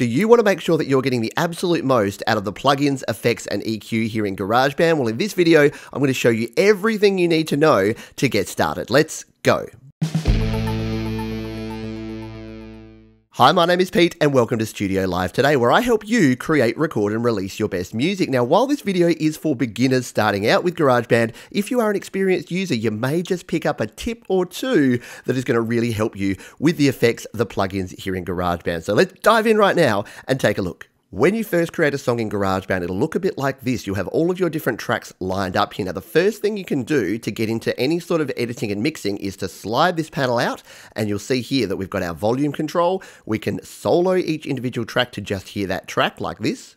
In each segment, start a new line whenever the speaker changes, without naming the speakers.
Do you want to make sure that you're getting the absolute most out of the plugins, effects, and EQ here in GarageBand? Well, in this video, I'm going to show you everything you need to know to get started. Let's go. Hi, my name is Pete and welcome to Studio Live today where I help you create, record and release your best music. Now, while this video is for beginners starting out with GarageBand, if you are an experienced user, you may just pick up a tip or two that is going to really help you with the effects, the plugins here in GarageBand. So let's dive in right now and take a look. When you first create a song in GarageBand, it'll look a bit like this. You'll have all of your different tracks lined up here. Now, the first thing you can do to get into any sort of editing and mixing is to slide this panel out, and you'll see here that we've got our volume control. We can solo each individual track to just hear that track like this.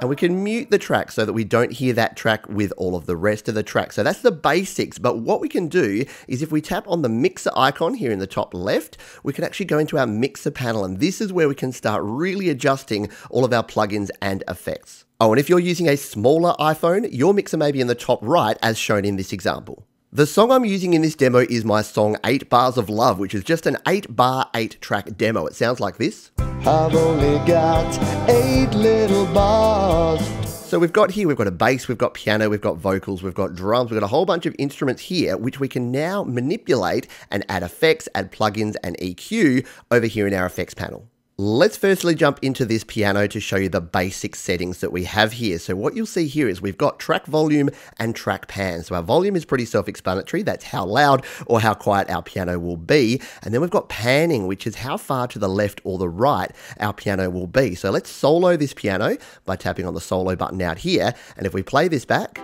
And we can mute the track so that we don't hear that track with all of the rest of the track. So that's the basics. But what we can do is if we tap on the mixer icon here in the top left, we can actually go into our mixer panel. And this is where we can start really adjusting all of our plugins and effects. Oh, and if you're using a smaller iPhone, your mixer may be in the top right as shown in this example. The song I'm using in this demo is my song 8 Bars of Love, which is just an 8 bar, 8 track demo. It sounds like this. I've only got 8 little bars. So we've got here, we've got a bass, we've got piano, we've got vocals, we've got drums, we've got a whole bunch of instruments here, which we can now manipulate and add effects, add plugins and EQ over here in our effects panel. Let's firstly jump into this piano to show you the basic settings that we have here. So what you'll see here is we've got track volume and track pan. So our volume is pretty self-explanatory. That's how loud or how quiet our piano will be. And then we've got panning, which is how far to the left or the right our piano will be. So let's solo this piano by tapping on the solo button out here. And if we play this back,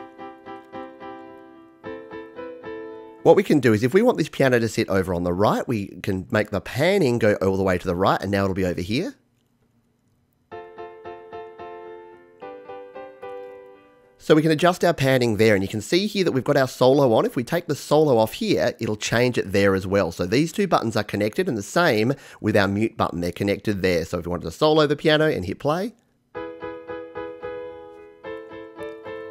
What we can do is if we want this piano to sit over on the right, we can make the panning go all the way to the right and now it'll be over here. So we can adjust our panning there and you can see here that we've got our solo on. If we take the solo off here, it'll change it there as well. So these two buttons are connected and the same with our mute button. They're connected there. So if we wanted to solo the piano and hit play,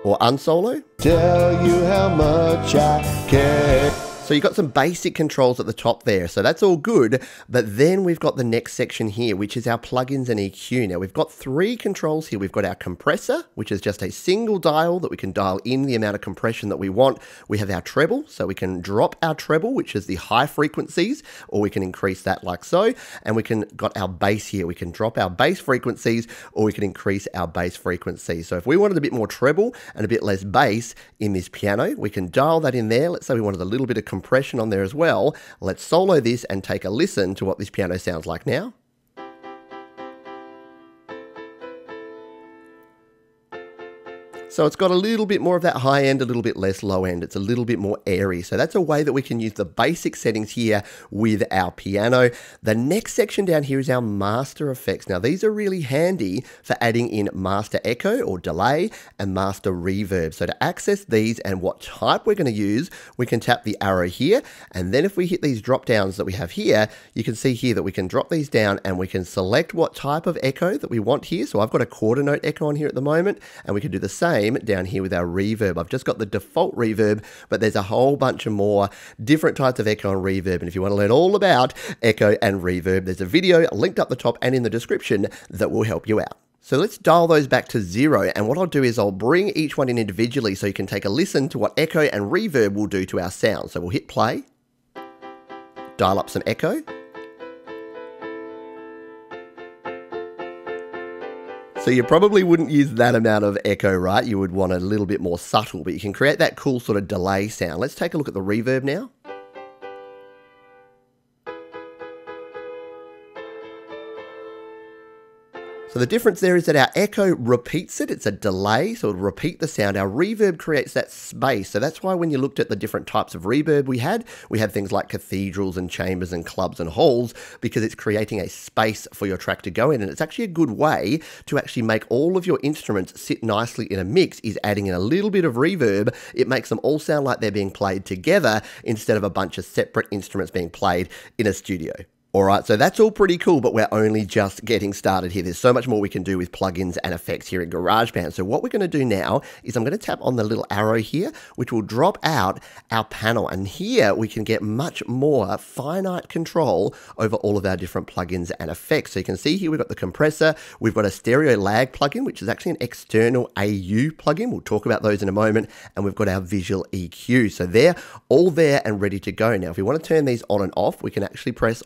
or unsolo. Tell you how much I care. So you've got some basic controls at the top there. So that's all good. But then we've got the next section here, which is our plugins and EQ. Now we've got three controls here. We've got our compressor, which is just a single dial that we can dial in the amount of compression that we want. We have our treble, so we can drop our treble, which is the high frequencies, or we can increase that like so. And we can got our bass here. We can drop our bass frequencies, or we can increase our bass frequencies. So if we wanted a bit more treble and a bit less bass in this piano, we can dial that in there. Let's say we wanted a little bit of compression on there as well. Let's solo this and take a listen to what this piano sounds like now. So it's got a little bit more of that high end, a little bit less low end. It's a little bit more airy. So that's a way that we can use the basic settings here with our piano. The next section down here is our master effects. Now these are really handy for adding in master echo or delay and master reverb. So to access these and what type we're going to use, we can tap the arrow here. And then if we hit these drop downs that we have here, you can see here that we can drop these down and we can select what type of echo that we want here. So I've got a quarter note echo on here at the moment and we can do the same same down here with our reverb. I've just got the default reverb, but there's a whole bunch of more different types of echo and reverb. And if you want to learn all about echo and reverb, there's a video linked up the top and in the description that will help you out. So let's dial those back to zero. And what I'll do is I'll bring each one in individually so you can take a listen to what echo and reverb will do to our sound. So we'll hit play, dial up some echo, So you probably wouldn't use that amount of echo, right? You would want a little bit more subtle, but you can create that cool sort of delay sound. Let's take a look at the reverb now. So the difference there is that our echo repeats it. It's a delay, so it'll repeat the sound. Our reverb creates that space. So that's why when you looked at the different types of reverb we had, we had things like cathedrals and chambers and clubs and halls because it's creating a space for your track to go in. And it's actually a good way to actually make all of your instruments sit nicely in a mix is adding in a little bit of reverb. It makes them all sound like they're being played together instead of a bunch of separate instruments being played in a studio. All right, so that's all pretty cool, but we're only just getting started here. There's so much more we can do with plugins and effects here in GarageBand. So what we're going to do now is I'm going to tap on the little arrow here, which will drop out our panel. And here we can get much more finite control over all of our different plugins and effects. So you can see here we've got the compressor, we've got a stereo lag plugin, which is actually an external AU plugin. We'll talk about those in a moment. And we've got our visual EQ. So they're all there and ready to go. Now, if we want to turn these on and off, we can actually press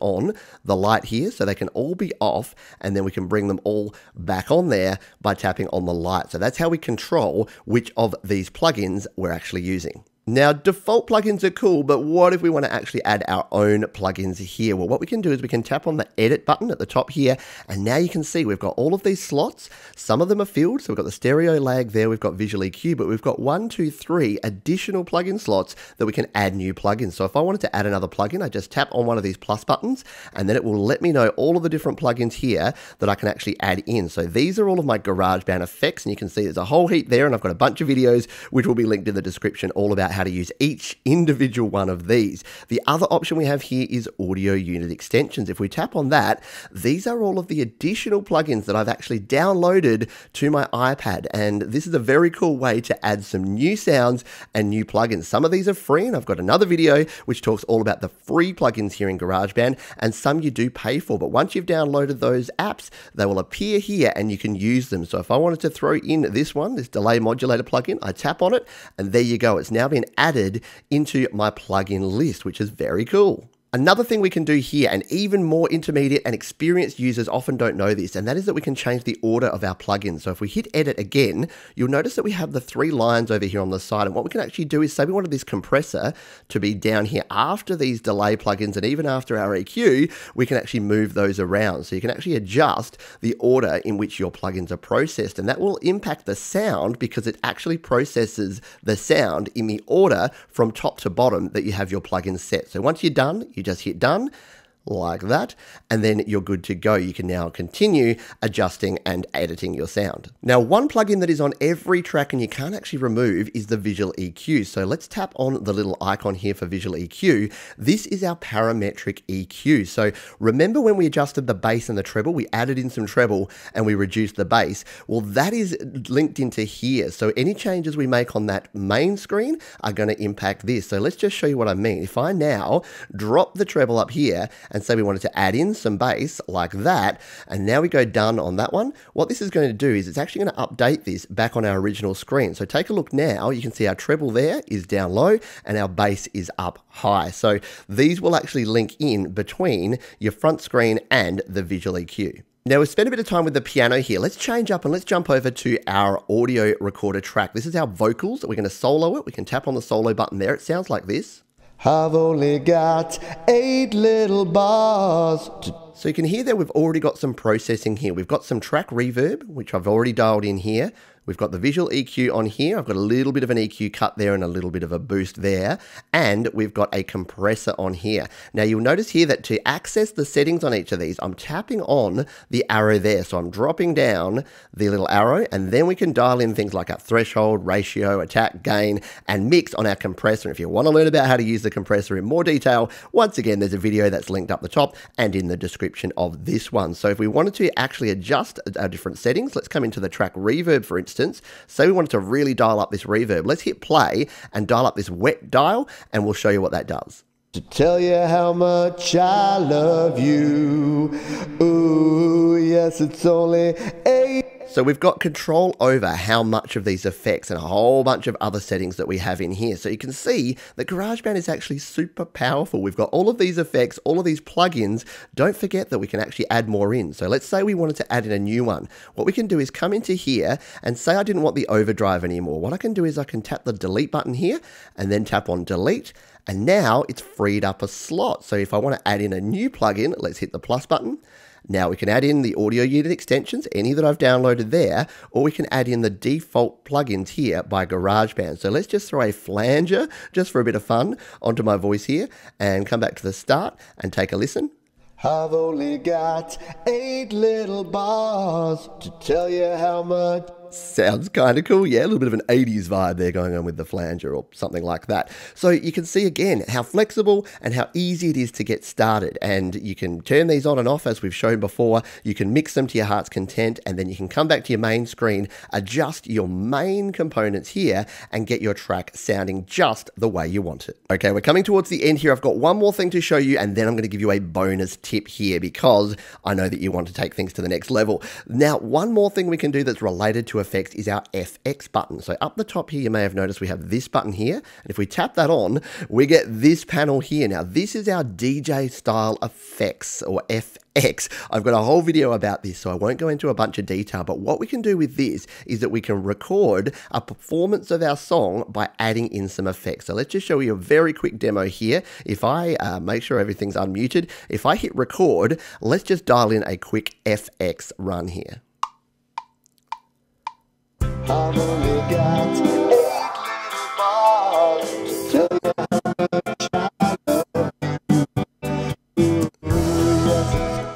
the light here so they can all be off and then we can bring them all back on there by tapping on the light. So that's how we control which of these plugins we're actually using. Now, default plugins are cool, but what if we want to actually add our own plugins here? Well, what we can do is we can tap on the edit button at the top here, and now you can see we've got all of these slots. Some of them are filled, so we've got the stereo lag there, we've got visual EQ, but we've got one, two, three additional plugin slots that we can add new plugins. So if I wanted to add another plugin, I just tap on one of these plus buttons, and then it will let me know all of the different plugins here that I can actually add in. So these are all of my GarageBand effects, and you can see there's a whole heap there, and I've got a bunch of videos which will be linked in the description all about how to use each individual one of these. The other option we have here is audio unit extensions. If we tap on that, these are all of the additional plugins that I've actually downloaded to my iPad. And this is a very cool way to add some new sounds and new plugins. Some of these are free, and I've got another video which talks all about the free plugins here in GarageBand, and some you do pay for. But once you've downloaded those apps, they will appear here and you can use them. So if I wanted to throw in this one, this delay modulator plugin, I tap on it, and there you go. It's now been added added into my plugin list, which is very cool. Another thing we can do here, and even more intermediate and experienced users often don't know this, and that is that we can change the order of our plugins. So if we hit edit again, you'll notice that we have the three lines over here on the side. And what we can actually do is say we wanted this compressor to be down here after these delay plugins and even after our EQ, we can actually move those around. So you can actually adjust the order in which your plugins are processed. And that will impact the sound because it actually processes the sound in the order from top to bottom that you have your plugins set. So once you're done, you just hit done like that, and then you're good to go. You can now continue adjusting and editing your sound. Now, one plugin that is on every track and you can't actually remove is the Visual EQ. So let's tap on the little icon here for Visual EQ. This is our parametric EQ. So remember when we adjusted the bass and the treble, we added in some treble and we reduced the bass. Well, that is linked into here. So any changes we make on that main screen are going to impact this. So let's just show you what I mean. If I now drop the treble up here and say we wanted to add in some bass like that, and now we go done on that one, what this is going to do is it's actually going to update this back on our original screen. So take a look now, you can see our treble there is down low and our bass is up high. So these will actually link in between your front screen and the visual EQ. Now we've spent a bit of time with the piano here. Let's change up and let's jump over to our audio recorder track. This is our vocals. We're going to solo it. We can tap on the solo button there. It sounds like this. I've only got eight little bars. So you can hear that we've already got some processing here. We've got some track reverb, which I've already dialed in here. We've got the visual EQ on here. I've got a little bit of an EQ cut there and a little bit of a boost there. And we've got a compressor on here. Now you'll notice here that to access the settings on each of these, I'm tapping on the arrow there. So I'm dropping down the little arrow and then we can dial in things like our threshold, ratio, attack, gain, and mix on our compressor. If you want to learn about how to use the compressor in more detail, once again, there's a video that's linked up the top and in the description of this one. So if we wanted to actually adjust our different settings, let's come into the track reverb, for instance, instance, say we wanted to really dial up this reverb. Let's hit play and dial up this wet dial, and we'll show you what that does. To tell you how much I love you. Ooh, yes, it's only eight. So we've got control over how much of these effects and a whole bunch of other settings that we have in here. So you can see that GarageBand is actually super powerful. We've got all of these effects, all of these plugins. Don't forget that we can actually add more in. So let's say we wanted to add in a new one. What we can do is come into here and say I didn't want the overdrive anymore. What I can do is I can tap the delete button here and then tap on delete. And now it's freed up a slot. So if I want to add in a new plugin, let's hit the plus button. Now we can add in the audio unit extensions, any that I've downloaded there, or we can add in the default plugins here by GarageBand. So let's just throw a flanger, just for a bit of fun, onto my voice here and come back to the start and take a listen. I've only got eight little bars to tell you how much Sounds kind of cool, yeah. A little bit of an 80s vibe there going on with the flanger or something like that. So you can see again how flexible and how easy it is to get started. And you can turn these on and off as we've shown before. You can mix them to your heart's content and then you can come back to your main screen, adjust your main components here and get your track sounding just the way you want it. Okay, we're coming towards the end here. I've got one more thing to show you and then I'm going to give you a bonus tip here because I know that you want to take things to the next level. Now, one more thing we can do that's related to effects is our FX button. So up the top here, you may have noticed we have this button here. And if we tap that on, we get this panel here. Now, this is our DJ style effects or FX. I've got a whole video about this, so I won't go into a bunch of detail. But what we can do with this is that we can record a performance of our song by adding in some effects. So let's just show you a very quick demo here. If I uh, make sure everything's unmuted, if I hit record, let's just dial in a quick FX run here. I've only got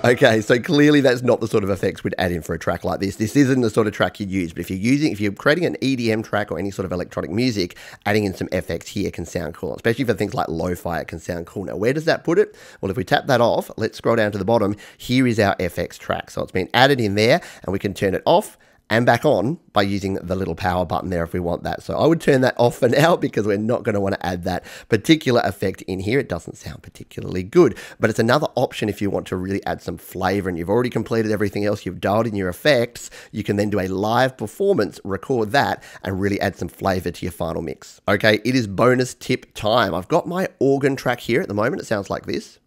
Okay, so clearly that's not the sort of effects we'd add in for a track like this. This isn't the sort of track you'd use, but if you're using, if you're creating an EDM track or any sort of electronic music, adding in some FX here can sound cool, especially for things like lo-fi, it can sound cool. Now, where does that put it? Well, if we tap that off, let's scroll down to the bottom. Here is our FX track. So it's been added in there and we can turn it off and back on by using the little power button there if we want that. So I would turn that off for now because we're not going to want to add that particular effect in here. It doesn't sound particularly good, but it's another option if you want to really add some flavor and you've already completed everything else, you've dialed in your effects, you can then do a live performance, record that, and really add some flavor to your final mix. Okay, it is bonus tip time. I've got my organ track here at the moment. It sounds like this.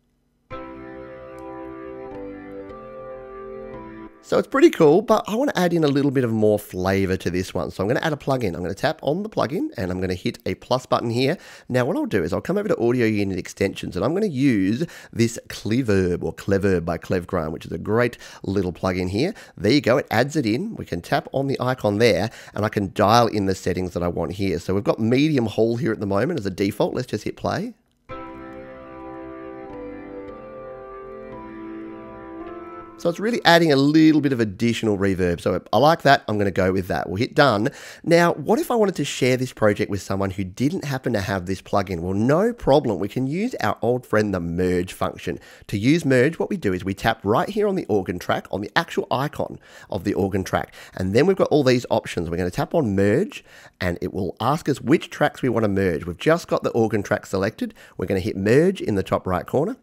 So it's pretty cool, but I want to add in a little bit of more flavor to this one. So I'm going to add a plugin. I'm going to tap on the plugin and I'm going to hit a plus button here. Now what I'll do is I'll come over to Audio Unit Extensions and I'm going to use this Kleverb or Kleverb by Klevgrand, which is a great little plugin here. There you go. It adds it in. We can tap on the icon there and I can dial in the settings that I want here. So we've got medium hall here at the moment as a default. Let's just hit play. So it's really adding a little bit of additional reverb. So I like that. I'm going to go with that. We'll hit done. Now, what if I wanted to share this project with someone who didn't happen to have this plugin? Well, no problem. We can use our old friend, the merge function. To use merge, what we do is we tap right here on the organ track, on the actual icon of the organ track. And then we've got all these options. We're going to tap on merge and it will ask us which tracks we want to merge. We've just got the organ track selected. We're going to hit merge in the top right corner.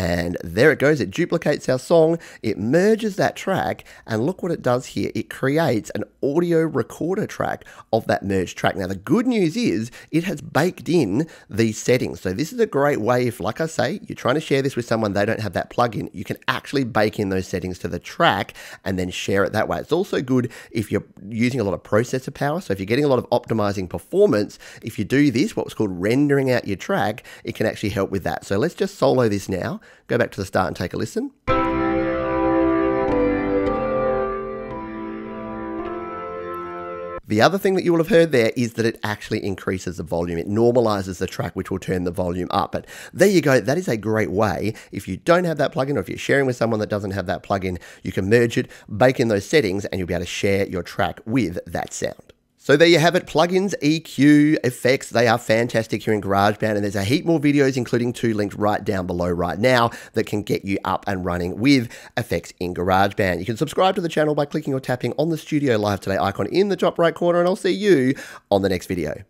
And there it goes. It duplicates our song. It merges that track. And look what it does here. It creates an audio recorder track of that merged track. Now, the good news is it has baked in these settings. So this is a great way if, like I say, you're trying to share this with someone, they don't have that plugin, you can actually bake in those settings to the track and then share it that way. It's also good if you're using a lot of processor power. So if you're getting a lot of optimizing performance, if you do this, what's called rendering out your track, it can actually help with that. So let's just solo this now. Go back to the start and take a listen. The other thing that you will have heard there is that it actually increases the volume. It normalizes the track, which will turn the volume up. But there you go. That is a great way. If you don't have that plugin or if you're sharing with someone that doesn't have that plugin, you can merge it, bake in those settings, and you'll be able to share your track with that sound. So there you have it, plugins, EQ, effects, they are fantastic here in GarageBand and there's a heap more videos including two linked right down below right now that can get you up and running with effects in GarageBand. You can subscribe to the channel by clicking or tapping on the Studio Live Today icon in the top right corner and I'll see you on the next video.